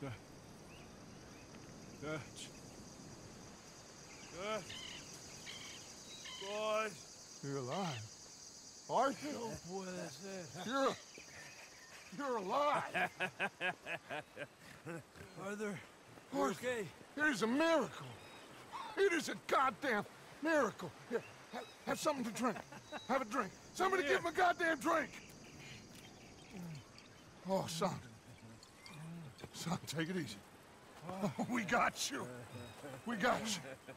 Good. Good. Boys. You're alive. Arthur? No puede ser. You're... You're alive. Arthur. Arthur, okay? it is a miracle. It is a goddamn miracle. Here, have, have something to drink. Have a drink. Somebody give him a goddamn drink. Oh, son. Son, take it easy. Oh, we got you. We got you.